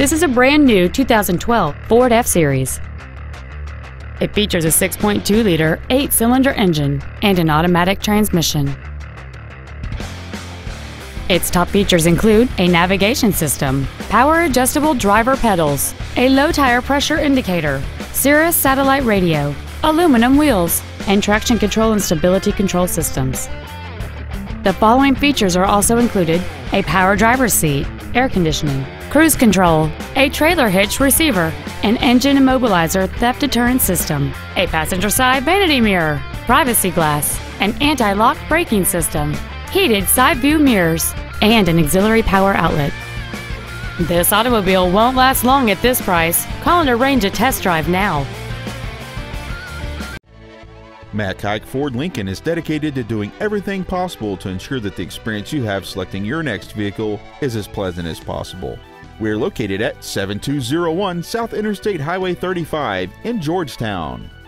This is a brand new 2012 Ford F-Series. It features a 6.2-liter, eight-cylinder engine and an automatic transmission. Its top features include a navigation system, power adjustable driver pedals, a low tire pressure indicator, Sirius satellite radio, aluminum wheels, and traction control and stability control systems. The following features are also included a power driver's seat, air conditioning, cruise control, a trailer hitch receiver, an engine immobilizer theft deterrent system, a passenger side vanity mirror, privacy glass, an anti-lock braking system, heated side view mirrors, and an auxiliary power outlet. This automobile won't last long at this price. Call and arrange a test drive now. Mac Haik Ford Lincoln is dedicated to doing everything possible to ensure that the experience you have selecting your next vehicle is as pleasant as possible. We're located at 7201 South Interstate Highway 35 in Georgetown.